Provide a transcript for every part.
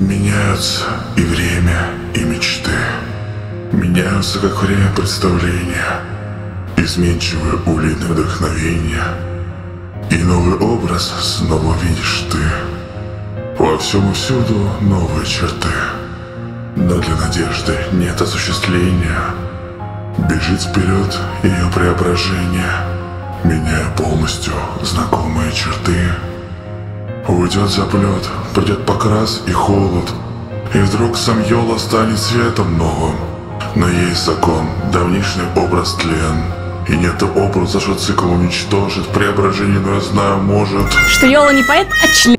Меняются и время, и мечты. Меняются, как время представления. Изменчивые улины вдохновения. И новый образ снова видишь ты. Во всем и всюду новые черты. Но для надежды нет осуществления. Бежит вперед ее преображение, меняя полностью знакомые черты. Уйдет заплет, придет покрас и холод, и вдруг сам Йола станет светом новым. Но есть закон, давнишний образ тлен, и нет образа, что цикл уничтожит преображение, но я знаю, может... Что Йола не поэт, а член.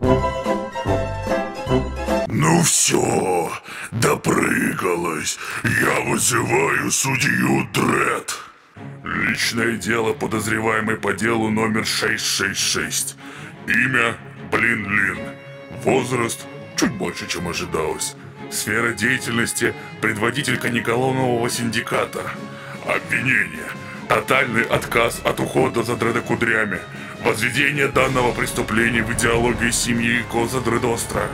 Ну все, допрыгалась. Я вызываю судью Дред. Личное дело подозреваемый по делу номер 666. Имя Блин Лин. Возраст чуть больше, чем ожидалось. Сфера деятельности – предводитель каниколонового синдиката. Обвинение – тотальный отказ от ухода за дредокудрями. Возведение данного преступления в идеологию семьи Коза Дредостра.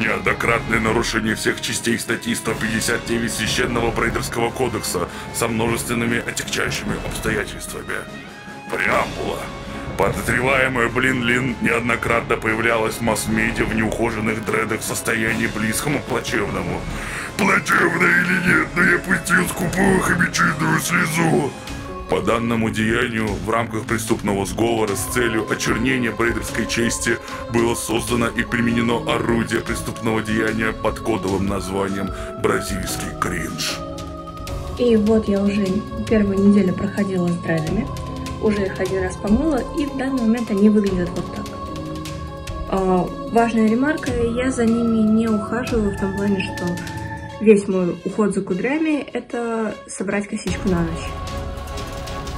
Неоднократное нарушение всех частей статьи 159 Священного Брейдерского кодекса со множественными отягчающими обстоятельствами. Преамбула. Подозреваемая Блин Лин неоднократно появлялась в масс-медиа в неухоженных дредах в состоянии близкому к плачевному. Плачевно или нет, но я пустил скупую хомячиную слезу. По данному деянию в рамках преступного сговора с целью очернения брейдерской чести было создано и применено орудие преступного деяния под кодовым названием «Бразильский кринж». И вот я уже первую неделю проходила с дредами, уже их один раз помыла, и в данный момент они выглядят вот так. А, важная ремарка, я за ними не ухаживаю в том плане, что весь мой уход за кудрями – это собрать косичку на ночь.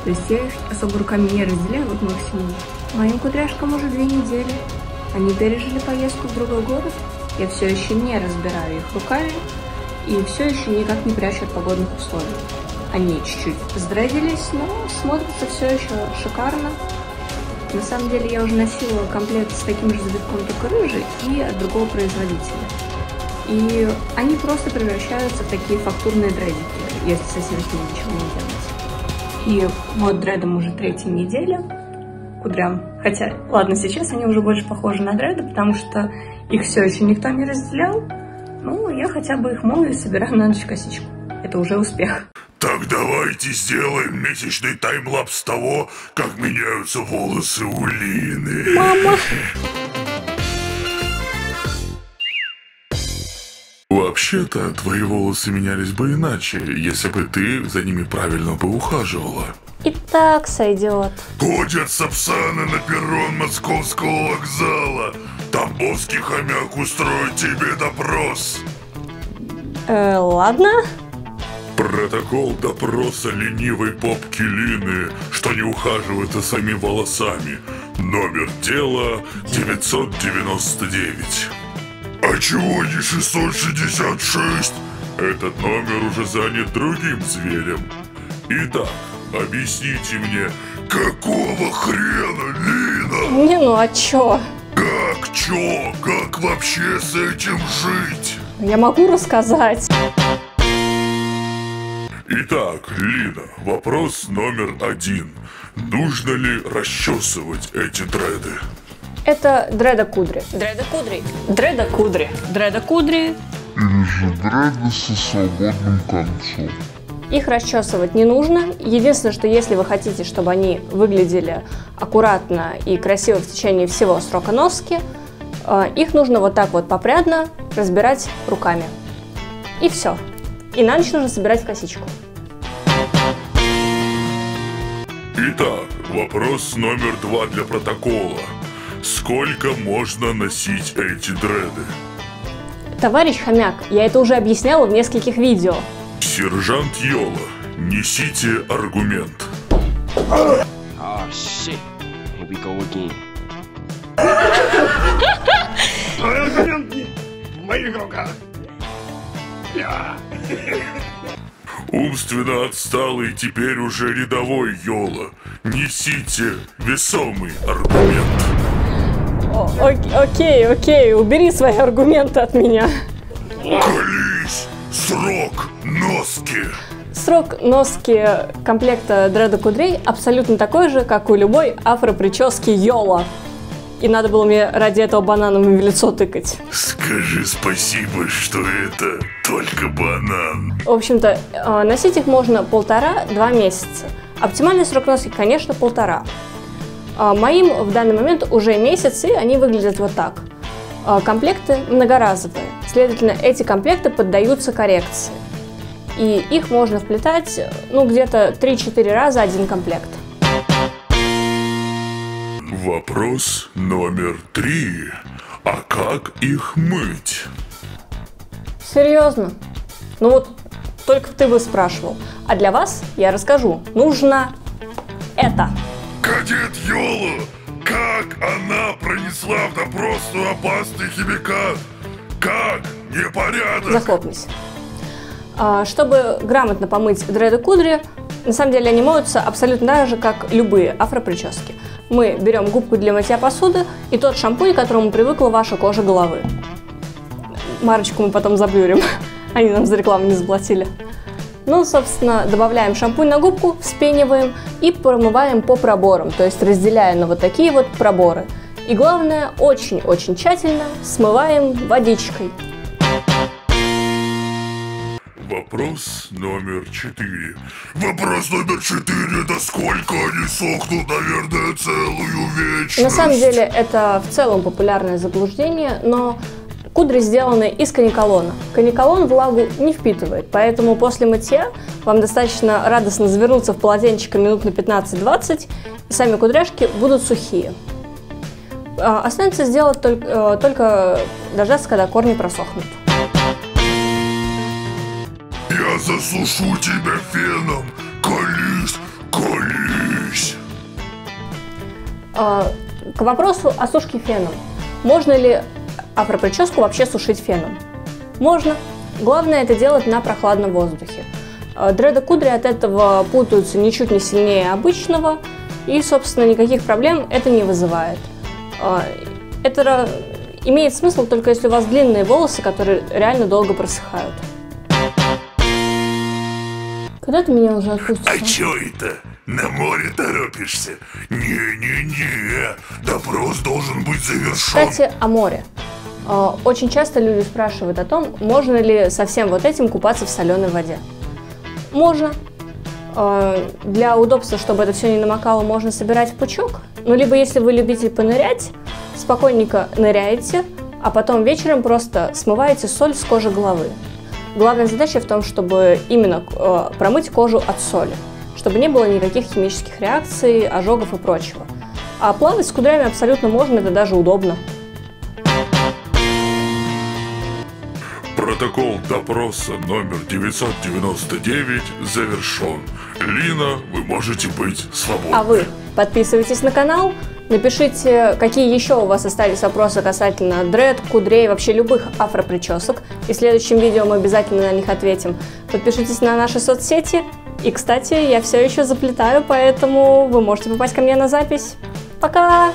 То есть я их особо руками не разделяю, вот максимум. Моим кудряшкам уже две недели. Они пережили поездку в другой город. Я все еще не разбираю их руками и все еще никак не прячу от погодных условий. Они чуть-чуть сдредились, но смотрятся все еще шикарно. На самом деле я уже носила комплект с таким же завитком, только рыжий, и от другого производителя. И они просто превращаются в такие фактурные дредики, если совсем с ними ничего не делать. И вот дредом уже третья неделя, кудрям. Хотя, ладно, сейчас они уже больше похожи на дреды, потому что их все еще никто не разделял. Ну, я хотя бы их мою и собираю на ночь косичку. Это уже успех. Так давайте сделаем месячный таймлапс того, как меняются волосы у Лины. Мама. Вообще-то, твои волосы менялись бы иначе, если бы ты за ними правильно бы ухаживала. И так сойдет. Ходят сапсаны на перрон московского вокзала. Тамбовский хомяк устроит тебе допрос. Э, ладно. Протокол допроса ленивой попки Лины, что не ухаживает за своими волосами. Номер дела 999. А чего не 666? Этот номер уже занят другим зверем. Итак, объясните мне, какого хрена, Лина? Не, ну а чё? Как, чё, как вообще с этим жить? Я могу рассказать. Итак, Лина, вопрос номер один. Нужно ли расчесывать эти дреды? Это дреда кудри. Дреда кудри. Дреда кудри. Дреда кудри. или же дреды со свободным концом. Их расчесывать не нужно. Единственное, что если вы хотите, чтобы они выглядели аккуратно и красиво в течение всего срока носки, э, их нужно вот так вот попрядно разбирать руками. И все. И на ночь нужно собирать в косичку. Итак, вопрос номер два для протокола. Сколько можно носить эти дреды? Tоварищ хомяк, я это уже объясняла в нескольких видео. Сержант Йола, несите аргумент. Oh shit. Here we go again. Умственно отсталый теперь уже рядовой Йола. Несите весомый аргумент. О- ок- окей, окей, убери свои аргументы от меня. Колись! Срок носки! Срок носки комплекта дреда кудрей абсолютно такой же, как у любой афро-прически Йола. И надо было мне ради этого бананом в лицо тыкать. Скажи спасибо, что это только банан. В общем-то, э, носить их можно полтора-два месяца. Оптимальный срок носки, конечно, полтора. А Моим в данный момент уже месяц, и они выглядят вот так. А, Комплекты многоразовые, следовательно, эти комплекты поддаются коррекции. И их можно вплетать, ну, где-то 3-4 раза один комплект. Вопрос номер три. А как их мыть? Серьезно? Ну вот, только ты бы спрашивал. А для вас я расскажу. Нужно это. Кадет Йола, как она пронесла в допросную опасный химикат? Как? Непорядок! Захлопнись. А, Чтобы грамотно помыть дреды кудри, на самом деле они моются абсолютно так же, как любые афропрически. Мы берем губку для мытья посуды и тот шампунь, к которому привыкла ваша кожа головы. Марочку мы потом заблюрим. Они нам за рекламу не заплатили. Ну, собственно, добавляем шампунь на губку, вспениваем и промываем по проборам, то есть разделяя на вот такие вот проборы. И главное, очень-очень тщательно смываем водичкой. Вопрос номер четыре. Вопрос номер четыре. Да сколько они сохнут, наверное, целую вечность. На самом деле это в целом популярное заблуждение, но кудри сделаны из каниколона. Каниколон влагу не впитывает, поэтому после мытья вам достаточно радостно завернуться в полотенчико минут на 15-20, и сами кудряшки будут сухие. А, Останется сделать только, э, только дождаться, когда корни просохнут. Засушу тебя феном. Колись, колись. А, К вопросу о сушке феном. Можно ли афроприческу вообще сушить феном? Можно. Главное это делать на прохладном воздухе. А, Дреды-кудри от этого путаются ничуть не сильнее обычного, и, собственно, никаких проблем это не вызывает. А, Это имеет смысл только если у вас длинные волосы, которые реально долго просыхают. Когда ты меня уже отпустишь? А а? чё это? На море торопишься? Не-не-не. Допрос должен быть завершен. Кстати, о море. Э, Очень часто люди спрашивают о том, можно ли со всем вот этим купаться в соленой воде. Можно. Э, Для удобства, чтобы это все не намокало, можно собирать в пучок. Ну, либо если вы любитель понырять, спокойненько ныряете, а потом вечером просто смываете соль с кожи головы. Главная задача в том, чтобы именно э, промыть кожу от соли, чтобы не было никаких химических реакций, ожогов и прочего. А плавать с кудрями абсолютно можно, это даже удобно. Протокол допроса номер 999 завершен. Лина, вы можете быть свободны. А вы подписывайтесь на канал, напишите, какие еще у вас остались вопросы касательно дред, кудрей, вообще любых афропричесок. И в следующем видео мы обязательно на них ответим. Подпишитесь на наши соцсети. И, кстати, я все еще заплетаю, поэтому вы можете попасть ко мне на запись. Пока!